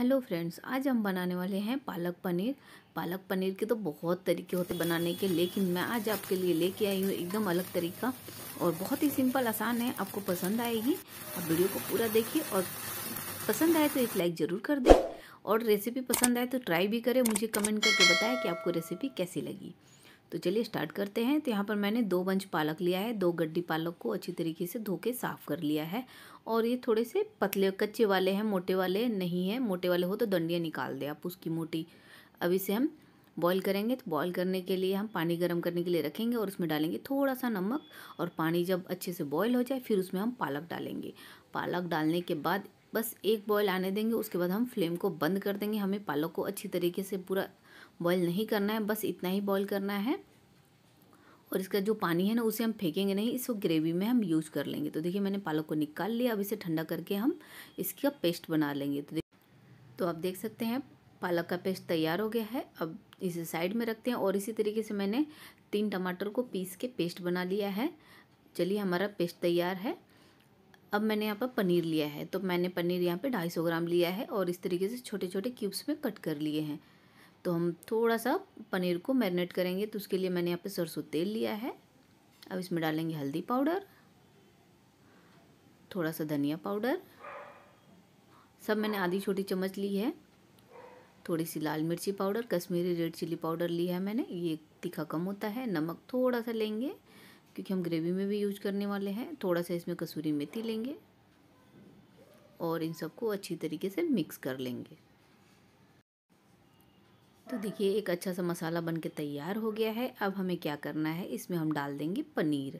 Hello friends, आज हम बनाने वाले हैं पालक पनीर। पालक पनीर के तो बहुत तरीके होते बनाने के, लेकिन मैं आज आपके लिए लेके आई हूँ एकदम अलग तरीका और बहुत ही सिंपल, आसान है। आपको पसंद आएगी, आप वीडियो को पूरा देखिए और पसंद आए तो एक लाइक ज़रूर कर दें और रेसिपी पसंद आए तो ट्राई भी करें। मुझे कमेंट करके बताएँ कि आपको रेसिपी कैसी लगी। तो चलिए स्टार्ट करते हैं। तो यहाँ पर मैंने दो बंच पालक लिया है, दो गड्डी पालक को अच्छी तरीके से धो के साफ़ कर लिया है। और ये थोड़े से पतले कच्चे वाले हैं, मोटे वाले नहीं है। मोटे वाले हो तो डंडियाँ निकाल दें आप उसकी मोटी। अब इसे हम बॉईल करेंगे। तो बॉईल करने के लिए हम पानी गर्म करने के लिए रखेंगे और उसमें डालेंगे थोड़ा सा नमक। और पानी जब अच्छे से बॉईल हो जाए, फिर उसमें हम पालक डालेंगे। पालक डालने के बाद बस एक बॉयल आने देंगे। उसके बाद हम फ्लेम को बंद कर देंगे। हमें पालक को अच्छी तरीके से पूरा बॉयल नहीं करना है, बस इतना ही बॉयल करना है। और इसका जो पानी है ना, उसे हम फेंकेंगे नहीं, इसको ग्रेवी में हम यूज़ कर लेंगे। तो देखिए, मैंने पालक को निकाल लिया, अब इसे ठंडा करके हम इसका पेस्ट बना लेंगे। तो तो आप देख सकते हैं, पालक का पेस्ट तैयार हो गया है। अब इसे साइड में रखते हैं और इसी तरीके से मैंने तीन टमाटर को पीस के पेस्ट बना लिया है। चलिए, हमारा पेस्ट तैयार है। अब मैंने यहाँ पर पनीर लिया है। तो मैंने पनीर यहाँ पे ढाई सौ ग्राम लिया है और इस तरीके से छोटे छोटे क्यूब्स में कट कर लिए हैं। तो हम थोड़ा सा पनीर को मैरिनेट करेंगे। तो उसके लिए मैंने यहाँ पे सरसों तेल लिया है। अब इसमें डालेंगे हल्दी पाउडर थोड़ा सा धनिया पाउडर। सब मैंने आधी छोटी चम्मच ली है। थोड़ी सी लाल मिर्ची powder, Kashmiri red chilli powder लिया है मैंने। ये तीखा कम होता है, नमक थोड़ा सा लेंगे, क्योंकि हम ग्रेवी में भी यूज़ करने वाले हैं। थोड़ा सा इसमें कसूरी मेथी लेंगे और इन सबको अच्छी तरीके से मिक्स कर लेंगे। तो देखिए, एक अच्छा सा मसाला बन के तैयार हो गया है। अब हमें क्या करना है? इसमें हम डाल देंगे पनीर।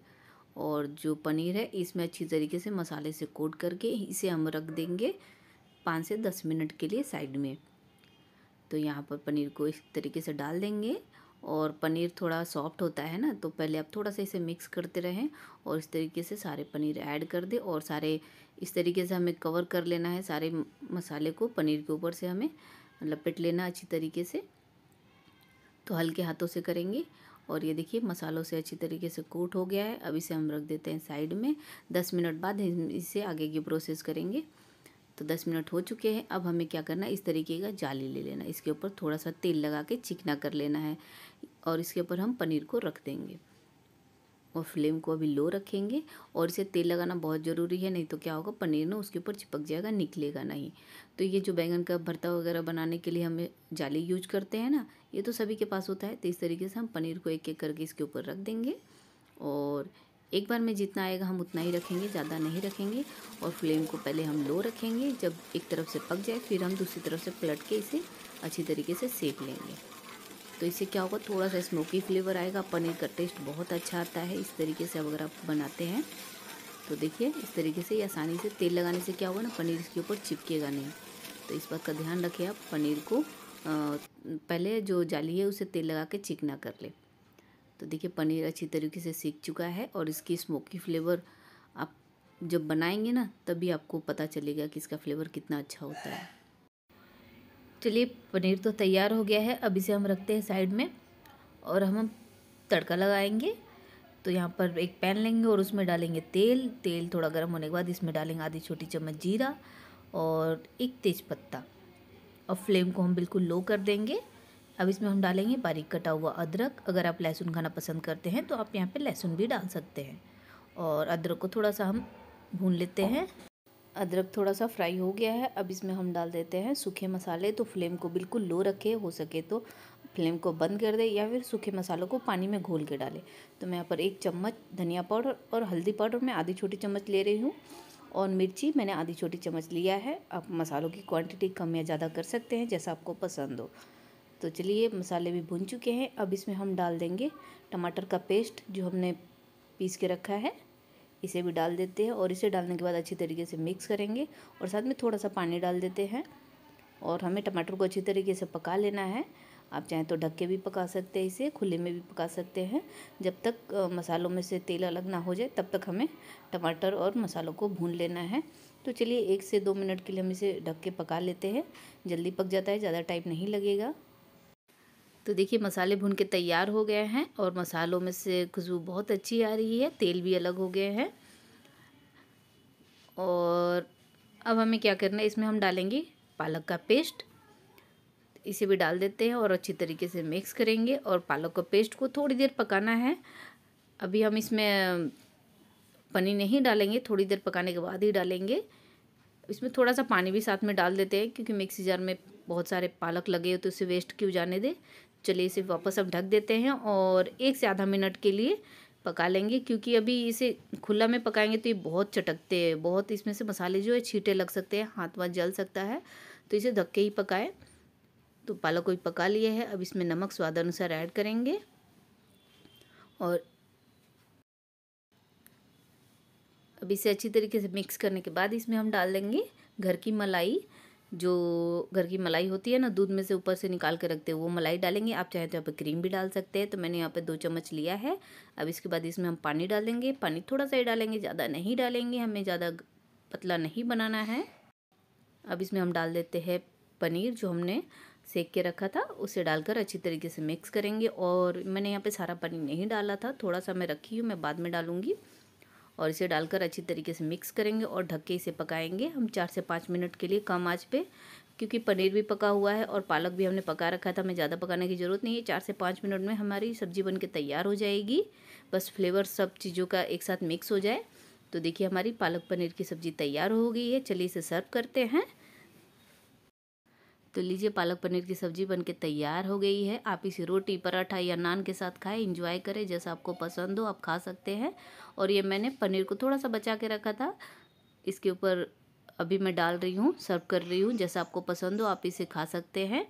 और जो पनीर है, इसमें अच्छी तरीके से मसाले से कोट करके इसे हम रख देंगे पाँच से दस मिनट के लिए साइड में। तो यहाँ पर पनीर को इस तरीके से डाल देंगे। और पनीर थोड़ा सॉफ्ट होता है ना तो पहले आप थोड़ा सा इसे मिक्स करते रहें और इस तरीके से सारे पनीर ऐड कर दें और सारे, इस तरीके से हमें कवर कर लेना है सारे मसाले को। पनीर के ऊपर से हमें लपेट लेना अच्छी तरीके से। तो हल्के हाथों से करेंगे। और ये देखिए, मसालों से अच्छी तरीके से कोट हो गया है। अब इसे हम रख देते हैं साइड में। दस मिनट बाद इसे आगे की प्रोसेस करेंगे। तो दस मिनट हो चुके हैं। अब हमें क्या करना है? इस तरीके का जाली ले लेना इसके ऊपर थोड़ा सा तेल लगा के चिकना कर लेना है। और इसके ऊपर हम पनीर को रख देंगे। और फ्लेम को अभी लो रखेंगे और इसे तेल लगाना बहुत ज़रूरी है, नहीं तो क्या होगा, पनीर ना उसके ऊपर चिपक जाएगा, निकलेगा नहीं। तो ये जो बैंगन का भरता वगैरह बनाने के लिए हमें जाली यूज़ करते हैं ना, ये तो सभी के पास होता है तो इस तरीके से हम पनीर को एक एक करके इसके ऊपर रख देंगे। और एक बार में जितना आएगा हम उतना ही रखेंगे, ज़्यादा नहीं रखेंगे। और फ्लेम को पहले हम लो रखेंगे, जब एक तरफ़ से पक जाए, फिर हम दूसरी तरफ़ से पलट के इसे अच्छी तरीके से सेक लेंगे। तो इससे क्या होगा थोड़ा सा स्मोकी फ्लेवर आएगा, पनीर का टेस्ट बहुत अच्छा आता है इस तरीके से अगर आप बनाते हैं। तो देखिए, इस तरीके से आसानी से तेल लगाने से क्या होगा ना, पनीर इसके ऊपर चिपकेगा नहीं। तो इस बात का ध्यान रखें आप, पनीर को पहले जो जाली है उसे तेल लगा के चिकना कर ले। तो देखिए, पनीर अच्छी तरीके से सीख चुका है और इसकी स्मोकी फ्लेवर आप जब बनाएँगे ना, तभी आपको पता चलेगा कि इसका फ्लेवर कितना अच्छा होता है। चलिए पनीर तो तैयार हो गया है, अब इसे हम रखते हैं साइड में और हम तड़का लगाएँगे। तो यहाँ पर एक पैन लेंगे और उसमें डालेंगे तेल। तेल थोड़ा गर्म होने के बाद इसमें डालेंगे आधी छोटी चम्मच जीरा और एक तेज पत्ता और फ्लेम को हम बिल्कुल लो कर देंगे। अब इसमें हम डालेंगे बारीक कटा हुआ अदरक। अगर आप लहसुन खाना पसंद करते हैं तो आप यहाँ पे लहसुन भी डाल सकते हैं और अदरक को थोड़ा सा हम भून लेते हैं। अदरक थोड़ा सा फ्राई हो गया है, अब इसमें हम डाल देते हैं सूखे मसाले। तो फ्लेम को बिल्कुल लो रखें, हो सके तो फ्लेम को बंद कर दे या फिर सूखे मसालों को पानी में घोल के डालें। तो मैं यहाँ पर एक चम्मच धनिया पाउडर और हल्दी पाउडर मैं आधी छोटी चम्मच ले रही हूँ और मिर्ची मैंने आधी छोटी चम्मच लिया है। आप मसालों की क्वांटिटी कम या ज़्यादा कर सकते हैं जैसा आपको पसंद हो। तो चलिए, मसाले भी भुन चुके हैं। अब इसमें हम डाल देंगे टमाटर का पेस्ट जो हमने पीस के रखा है। इसे भी डाल देते हैं और इसे डालने के बाद अच्छी तरीके से मिक्स करेंगे और साथ में थोड़ा सा पानी डाल देते हैं और हमें टमाटर को अच्छी तरीके से पका लेना है। आप चाहें तो ढक के भी पका सकते हैं इसे, खुले में भी पका सकते हैं। जब तक मसालों में से तेल अलग ना हो जाए, तब तक हमें टमाटर और मसालों को भून लेना है। तो चलिए एक से दो मिनट के लिए हम इसे ढक के पका लेते हैं। जल्दी पक जाता है, ज़्यादा टाइम नहीं लगेगा। तो देखिए, मसाले भून के तैयार हो गए हैं और मसालों में से खुशबू बहुत अच्छी आ रही है। तेल भी अलग हो गए हैं। और अब हमें क्या करना है? इसमें हम डालेंगे पालक का पेस्ट। इसे भी डाल देते हैं और अच्छी तरीके से मिक्स करेंगे और पालक का पेस्ट को थोड़ी देर पकाना है। अभी हम इसमें पनीर नहीं डालेंगे, थोड़ी देर पकाने के बाद ही डालेंगे। इसमें थोड़ा सा पानी भी साथ में डाल देते हैं क्योंकि मिक्सी जार में बहुत सारे पालक लगे हो तो इसे वेस्ट क्यों जाने दे? चलिए इसे वापस अब ढक देते हैं और एक से आधा मिनट के लिए पका लेंगे, क्योंकि अभी इसे खुला में पकाएँगे तो ये बहुत चटकते हैं, बहुत इसमें से मसाले जो है छीटे लग सकते हैं, हाथ वाथ जल सकता है। तो इसे ढक के ही पकाएँ। तो पालक को भी पका लिए है, अब इसमें नमक स्वाद अनुसार ऐड करेंगे और अब इसे अच्छी तरीके से मिक्स करने के बाद इसमें हम डाल देंगे घर की मलाई। जो घर की मलाई होती है ना, दूध में से ऊपर से निकाल के रखते हैं, वो मलाई डालेंगे। आप चाहें तो यहाँ पे क्रीम भी डाल सकते हैं। तो मैंने यहाँ पे दो चम्मच लिया है। अब इसके बाद इसमें हम पानी डालेंगे। पानी थोड़ा सा ही डालेंगे, ज़्यादा नहीं डालेंगे। हमें ज़्यादा पतला नहीं बनाना है। अब इसमें हम डाल देते हैं पनीर, जो हमने सेक के रखा था। उसे डालकर अच्छी तरीके से मिक्स करेंगे। और मैंने यहाँ पे सारा पनीर नहीं डाला था। थोड़ा सा मैं रखी हूँ, मैं बाद में डालूँगी। और इसे डालकर अच्छी तरीके से मिक्स करेंगे और ढक के इसे पकाएँगे। हम चार से पाँच मिनट के लिए कम आँच पे, क्योंकि पनीर भी पका हुआ है और पालक भी हमने पका रखा था। हमें ज़्यादा पकाने की ज़रूरत नहीं है। चार से पाँच मिनट में हमारी सब्ज़ी बन के तैयार हो जाएगी। बस फ्लेवर सब चीज़ों का एक साथ मिक्स हो जाए तो देखिए हमारी पालक पनीर की सब्ज़ी तैयार हो गई है। चलिए इसे सर्व करते हैं। तो लीजिए पालक पनीर की सब्ज़ी बनके तैयार हो गई है। आप इसे रोटी, पराठा या नान के साथ खाएँ इंजॉय करें, जैसा आपको पसंद हो, आप खा सकते हैं। और ये मैंने पनीर को थोड़ा सा बचा के रखा था। इसके ऊपर अभी मैं डाल रही हूँ सर्व कर रही हूँ, जैसा आपको पसंद हो, आप इसे खा सकते हैं।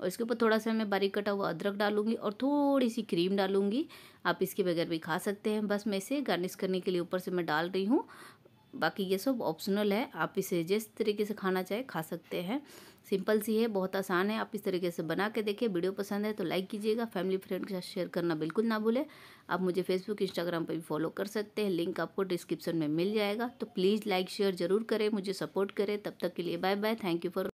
और इसके ऊपर थोड़ा सा मैं बारीक कटा हुआ अदरक डालूँगी और थोड़ी सी क्रीम डालूँगी। आप इसके बगैर भी खा सकते हैं। बस मैं इसे गार्निश करने के लिए ऊपर से मैं डाल रही हूँ। बाकी ये सब ऑप्शनल है। आप इसे जिस तरीके से खाना चाहे, खा सकते हैं। सिंपल सी है, बहुत आसान है। आप इस तरीके से बना के देखिए, वीडियो पसंद है तो लाइक कीजिएगा, फैमिली फ्रेंड के साथ शेयर करना बिल्कुल ना भूलें। आप मुझे फेसबुक इंस्टाग्राम पर भी फॉलो कर सकते हैं, लिंक आपको डिस्क्रिप्शन में मिल जाएगा। तो प्लीज़ लाइक, शेयर ज़रूर करें, मुझे सपोर्ट करें। तब तक के लिए bye bye thank you for